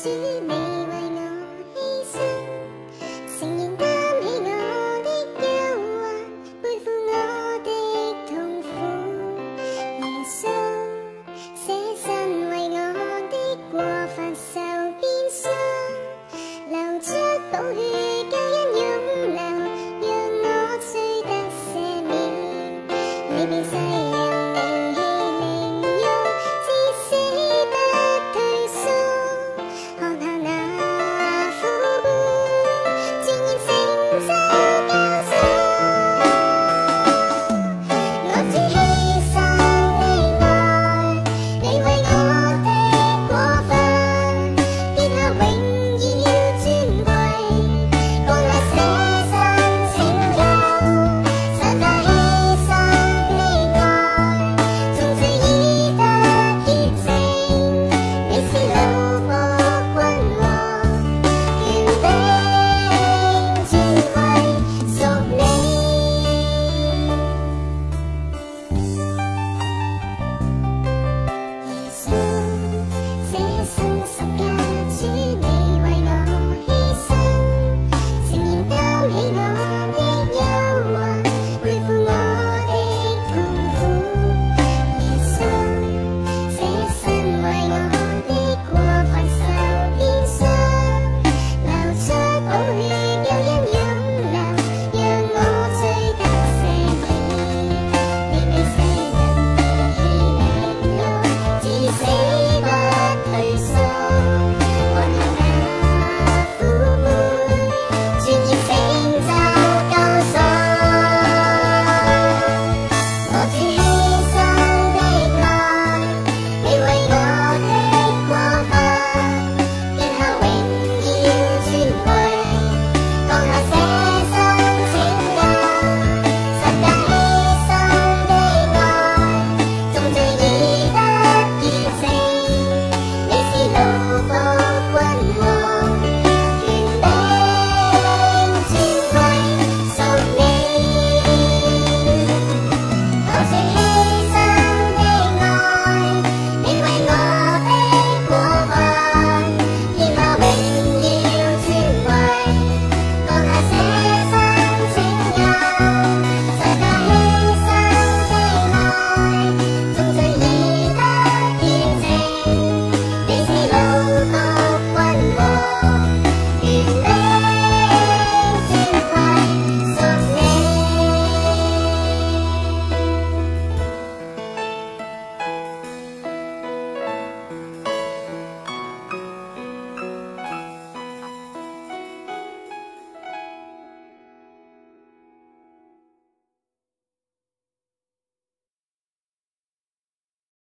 主，你为我牺牲，诚然担起我的忧患，背负我的痛苦。耶稣舍身为我的过犯受鞭伤，流出宝血救恩永流，让我罪得赦免。你被世